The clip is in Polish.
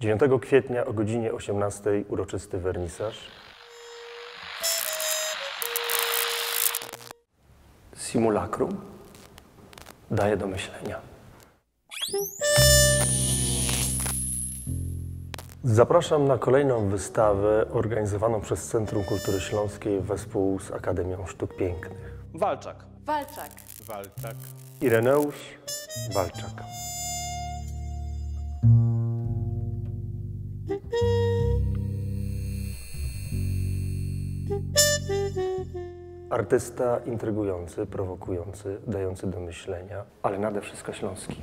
9 kwietnia o godzinie 18 uroczysty wernisaż. Simulacrum daje do myślenia. Zapraszam na kolejną wystawę organizowaną przez Centrum Kultury Śląskiej wespół z Akademią Sztuk Pięknych. Walczak. Walczak. Walczak. Ireneusz Walczak. Artysta intrygujący, prowokujący, dający do myślenia, ale nade wszystko śląski.